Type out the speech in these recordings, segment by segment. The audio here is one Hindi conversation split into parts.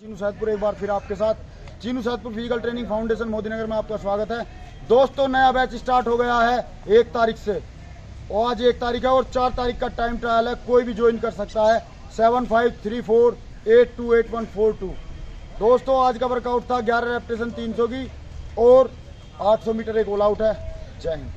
चीनू सैदपुर एक बार फिर आपके साथ। Chinu Saidpur physical training foundation Modinagar में आपका स्वागत है। दोस्तों, नया बैच स्टार्ट हो गया है एक तारीख से। और आज एक तारीख है और चार तारीख का टाइम ट्रायल है। कोई भी ज्वाइन कर सकता है। Seven five three four eight two eight one four two दोस्तों, आज का वर्कआउट था ग्यारह रेपटेशन तीन सौ की और आठ सौ मीटर एक ऑल आउट है। जय हिंद।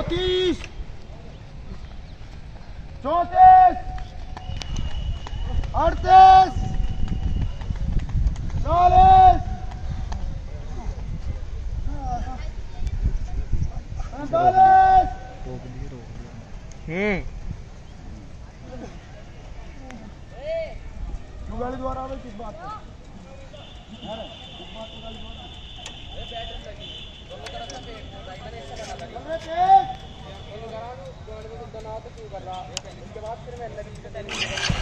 दो तीस चौंतीस। अड़तीस। चालीस। पैंतालीस। हम्म। क्यों द्वारा भाई किस बात पे? चल रहे थे चुनाव तो शुरू कर रहा उसके बाद फिर मैं